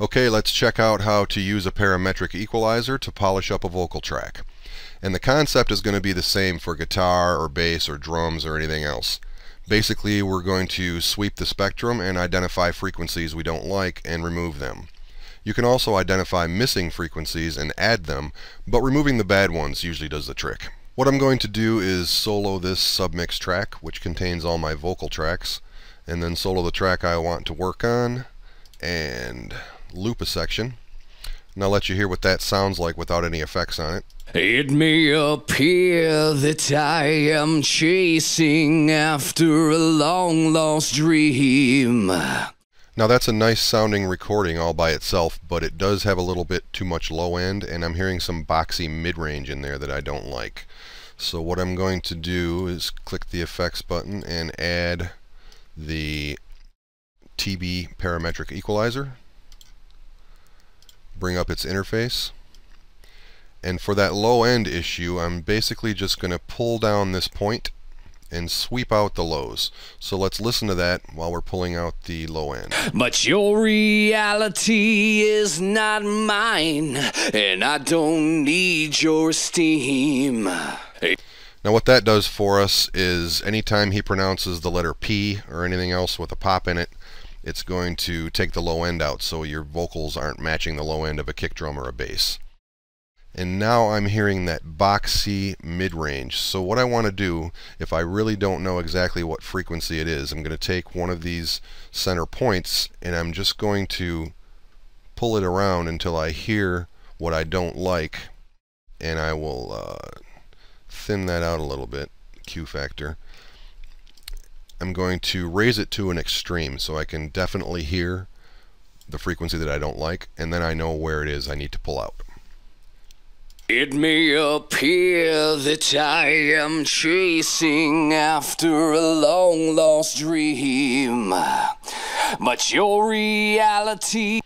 Okay, let's check out how to use a parametric equalizer to polish up a vocal track. And the concept is going to be the same for guitar or bass or drums or anything else. Basically, we're going to sweep the spectrum and identify frequencies we don't like and remove them. You can also identify missing frequencies and add them, but removing the bad ones usually does the trick. What I'm going to do is solo this submix track, which contains all my vocal tracks, and then solo the track I want to work on, and loop a section. And I'll let you hear what that sounds like without any effects on it. It may appear that I am chasing after a long lost dream. Now that's a nice sounding recording all by itself, but it does have a little bit too much low end, and I'm hearing some boxy mid-range in there that I don't like. So what I'm going to do is click the effects button and add the TB parametric equalizer bring up its interface. And for that low end issue, I'm basically just going to pull down this point and sweep out the lows. So let's listen to that while we're pulling out the low end. But your reality is not mine, and I don't need your steam. Now what that does for us is anytime he pronounces the letter P or anything else with a pop in it, it's going to take the low end out so your vocals aren't matching the low end of a kick drum or a bass. And now I'm hearing that boxy mid-range. So what I want to do, if I really don't know exactly what frequency it is, I'm going to take one of these center points and I'm just going to pull it around until I hear what I don't like and I will uh, thin that out a little bit, Q factor. I'm going to raise it to an extreme so I can definitely hear the frequency that I don't like, and then I know where it is I need to pull out. It may appear that I am chasing after a long lost dream, but your reality.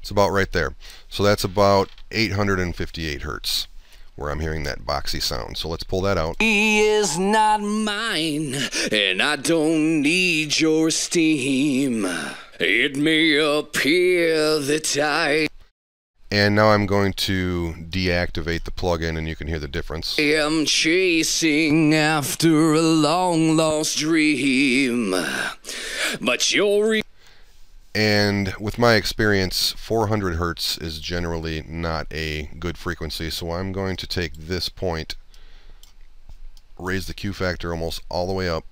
It's about right there. So that's about 858 hertz where I'm hearing that boxy sound. So let's pull that out. He is not mine, and I don't need your steam. It may appear that I and now I'm going to deactivate the plugin and you can hear the difference. I am chasing after a long lost dream. But you're and with my experience, 400 hertz is generally not a good frequency, so I'm going to take this point, raise the Q factor almost all the way up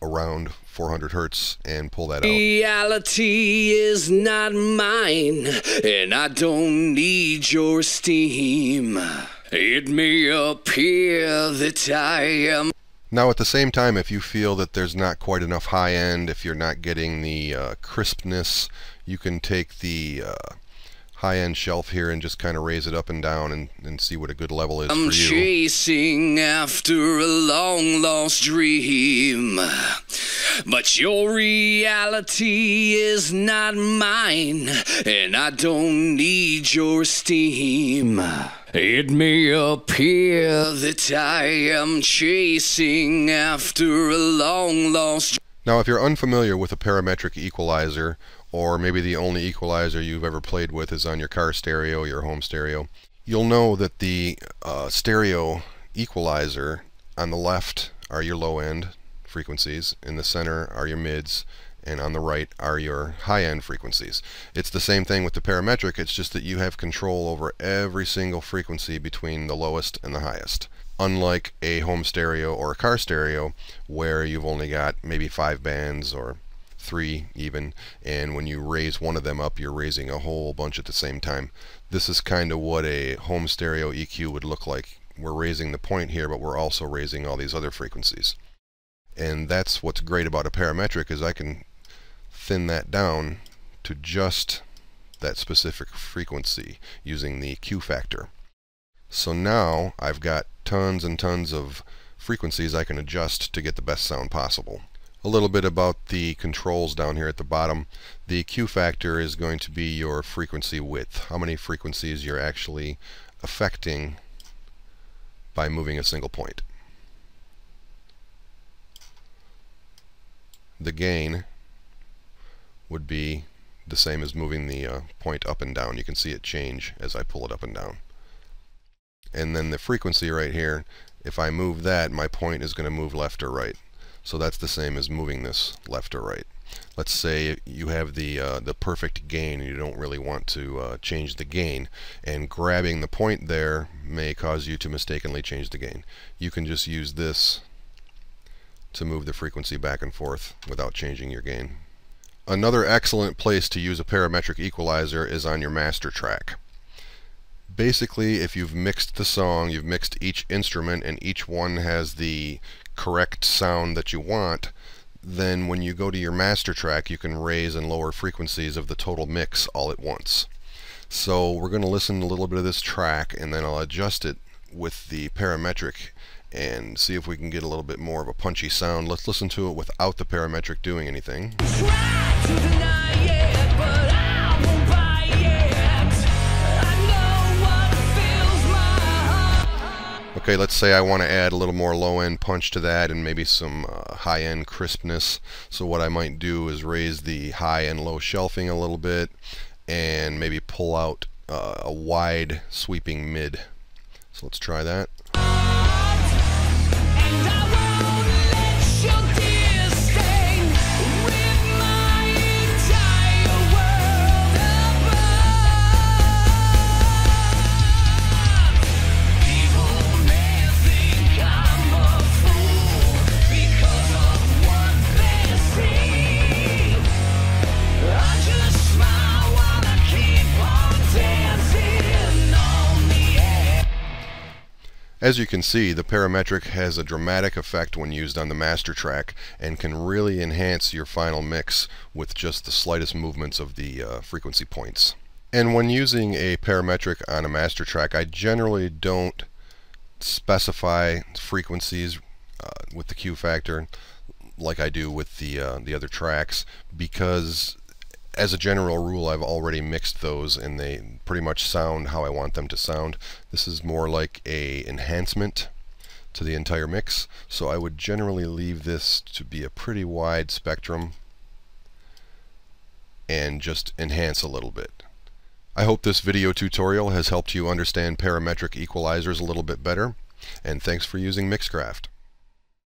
around 400 hertz and pull that out. Reality is not mine, and I don't need your steam. It may appear that I am now at the same time, if you feel that there's not quite enough high end, if you're not getting the uh, crispness, you can take the uh, high end shelf here and just kind of raise it up and down and, and see what a good level is I'm for you. chasing after a long lost dream, but your reality is not mine, and I don't need your steam. It may appear that I am chasing after a long lost. Now, if you're unfamiliar with a parametric equalizer, or maybe the only equalizer you've ever played with is on your car stereo, your home stereo, you'll know that the uh, stereo equalizer on the left are your low end frequencies, in the center are your mids, and on the right are your high-end frequencies. It's the same thing with the parametric, it's just that you have control over every single frequency between the lowest and the highest. Unlike a home stereo or a car stereo where you've only got maybe five bands or three even, and when you raise one of them up you're raising a whole bunch at the same time. This is kind of what a home stereo EQ would look like. We're raising the point here, but we're also raising all these other frequencies. And that's what's great about a parametric is I can thin that down to just that specific frequency using the Q factor. So now I've got tons and tons of frequencies I can adjust to get the best sound possible. A little bit about the controls down here at the bottom. The Q factor is going to be your frequency width, how many frequencies you're actually affecting by moving a single point. The gain would be the same as moving the uh, point up and down. You can see it change as I pull it up and down. And then the frequency right here, if I move that, my point is going to move left or right. So that's the same as moving this left or right. Let's say you have the uh, the perfect gain and you don't really want to uh, change the gain and grabbing the point there may cause you to mistakenly change the gain. You can just use this to move the frequency back and forth without changing your gain. Another excellent place to use a parametric equalizer is on your master track. Basically, if you've mixed the song, you've mixed each instrument and each one has the correct sound that you want, then when you go to your master track you can raise and lower frequencies of the total mix all at once. So we're going to listen a little bit of this track and then I'll adjust it with the parametric and see if we can get a little bit more of a punchy sound. Let's listen to it without the parametric doing anything. Okay, let's say I want to add a little more low-end punch to that and maybe some uh, high-end crispness. So what I might do is raise the high and low shelving a little bit and maybe pull out uh, a wide sweeping mid. So let's try that. As you can see, the parametric has a dramatic effect when used on the master track and can really enhance your final mix with just the slightest movements of the uh, frequency points. And when using a parametric on a master track, I generally don't specify frequencies uh, with the Q factor like I do with the uh, the other tracks because as a general rule, I've already mixed those and they pretty much sound how I want them to sound. This is more like a enhancement to the entire mix, so I would generally leave this to be a pretty wide spectrum and just enhance a little bit. I hope this video tutorial has helped you understand parametric equalizers a little bit better, and thanks for using Mixcraft.